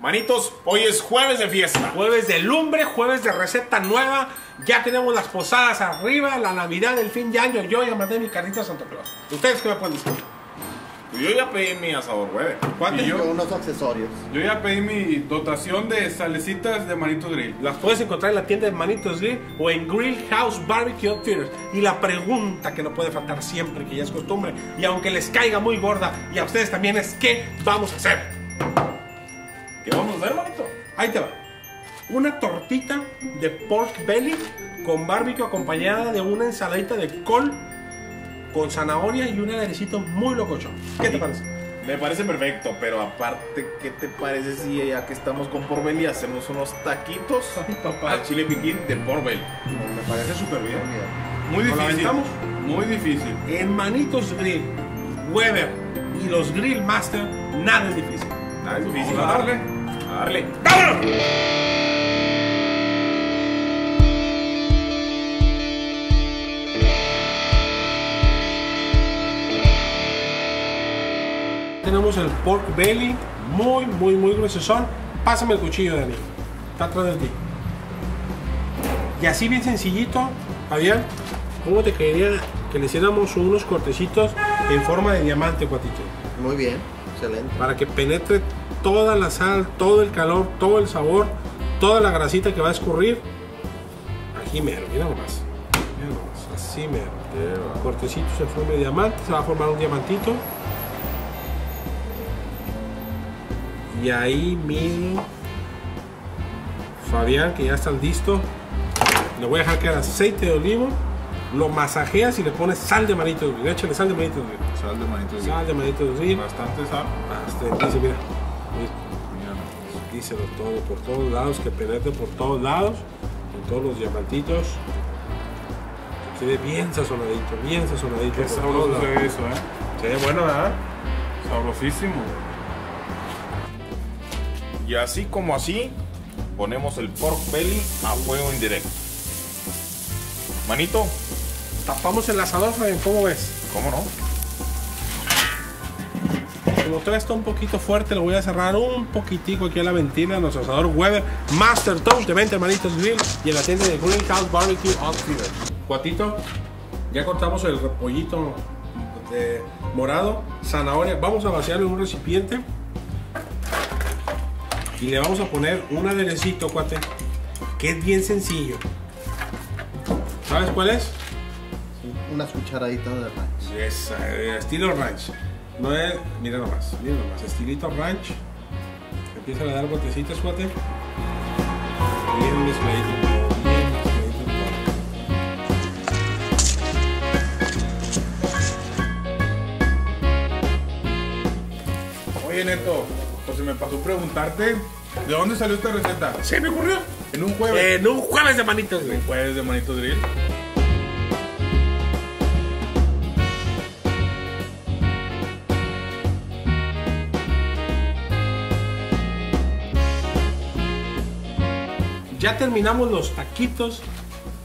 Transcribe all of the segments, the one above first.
Manitos, hoy es jueves de fiesta. Jueves de lumbre, jueves de receta nueva. Ya tenemos las posadas arriba, la Navidad, el fin de año. Yo ya mandé mi carrito a Santa Claus. ¿Ustedes qué me pueden decir? Yo ya pedí mi asador, güey. ¿Cuántos? Y yo unos accesorios. Yo ya pedí mi dotación de salecitas de Manitos Grill. Las puedes encontrar en la tienda de Manitos Grill o en Grill House Barbecue Theaters. Y la pregunta que no puede faltar siempre, que ya es costumbre, y aunque les caiga muy gorda, y a ustedes también, es ¿qué vamos a hacer? Ahí te va. Una tortita de pork belly con barbecue acompañada de una ensaladita de col con zanahoria y un aderecito muy locochón. ¿Qué te parece? Me parece perfecto, pero aparte, ¿qué te parece si ya que estamos con Porbelly hacemos unos taquitos Ay, papá. al chile piquín de Porbelly? Me parece súper bien. Muy ¿Nos la difícil. Muy difícil. En Manitos Grill, Weber y los Grill Master, nada es difícil. Nada es difícil. Vamos a darle. Darle. Tenemos el pork belly, muy, muy, muy gruesón. Pásame el cuchillo, Dani. Está atrás de ti. Y así bien sencillito, Fabián, ¿cómo te quedaría que le hiciéramos unos cortecitos en forma de diamante, cuatito? Muy bien, excelente. Para que penetre toda la sal, todo el calor, todo el sabor, toda la grasita que va a escurrir. Aquí mero, mira nomás. Mira nomás, así mero. Cortecitos en forma de diamante, se va a formar un diamantito. Y ahí mismo, Fabián, que ya está listo, le voy a dejar que haga aceite de olivo, lo masajeas y le pones sal de manito de grill. Échale sal de manito de grill. Sal de Manitos Grill. Sal de manito de grill. Bastante sal. Hasta dice, mira, díselo todo por todos lados, que penetre por todos lados, en todos los diamantitos. Que quede bien sazonadito, bien sazonadito. Qué sabroso ve eso, ¿eh? Ve bueno, ¿verdad? Sabrosísimo. Y así como así, ponemos el pork belly a fuego indirecto. Manito, Tapamos el asador, ¿cómo ves? ¿cómo no? Como todavía está un poquito fuerte, lo voy a cerrar un poquitico aquí a la ventila de nuestro asador Weber Master Toast de 20 manitos grill y en la tienda de Green House Barbecue Outfitter. Cuatito, ya cortamos el repollito de morado, zanahoria. Vamos a vaciarlo en un recipiente y le vamos a poner un aderecito, cuate, que es bien sencillo. ¿Sabes cuál es? Unas cucharaditas de ranch. Es eh, estilo ranch. No es, mira nomás, mira nomás, estilito ranch. Empieza a dar botecitos, cuate. Bien mezcladito. Oye, Neto, pues se me pasó preguntarte, ¿de dónde salió esta receta? Se me ocurrió. En un jueves. En un jueves de manitos, güey. Jueves de Manitos Grill. Ya terminamos los taquitos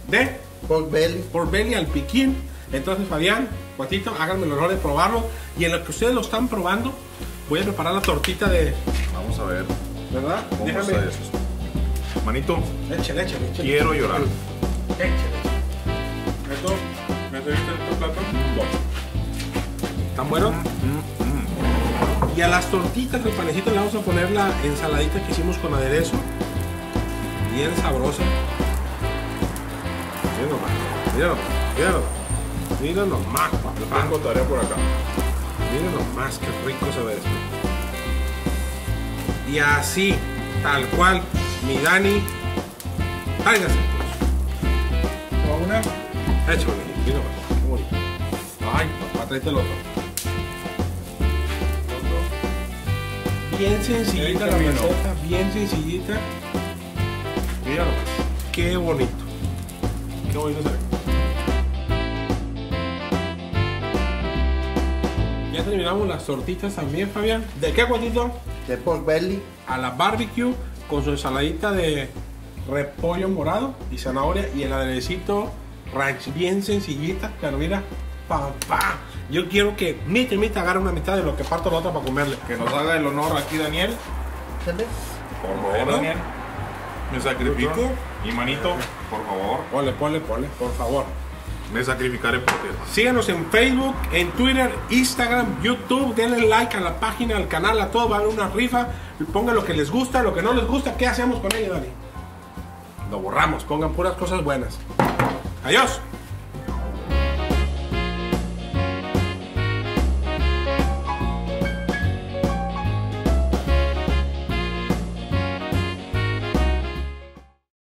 de Pork belly. por belly al piquín. Entonces, Fabián, Cuatito, háganme el honor de probarlo. Y en lo que ustedes lo están probando, voy a preparar la tortita de. Vamos a ver ¿Verdad? cómo Déjame. está eso. Manito, Échale, échale, échale. quiero llorar. Échale. Neto, ¿me serviste este plato? ¿Están buenos? Mm, Y a las tortitas del panecito le vamos a poner la ensaladita que hicimos con aderezo. Bien sabrosa. Mira nomás, mira nomás, mira nomás. Mira nomás, papá. Tengo tarea por acá. Mira nomás qué rico se ve esto. Y así, tal cual, mi Dani. Tráigase. ¿Toma una? Échale, mira nomás, qué bonito. Ay, papá, tráete el otro. Bien sencillita El la receta, bien sencillita. Qué bonito. Qué bonito se ve. Ya terminamos las tortitas también, Fabián. ¿De qué cuantito? De pork belly. A la barbecue con su ensaladita de repollo morado y zanahoria y el aderecito ranch bien sencillita, pero mira, pam, pam. Yo quiero que mitad y mitad agarre una mitad de lo que parto la otra para comerle. Que nos haga el honor aquí, Daniel. ¿Entiendes? Por favor, Daniel. Me sacrifico. Y manito, por favor. Ponle, ponle, ponle, por favor. Me sacrificaré por ti. Síganos en Facebook, en Twitter, Instagram, YouTube. Denle like a la página, al canal, a todo. Va a haber una rifa. Pongan lo que les gusta, lo que no les gusta. ¿Qué hacemos con ello, Dani? Lo borramos. Pongan puras cosas buenas. Adiós.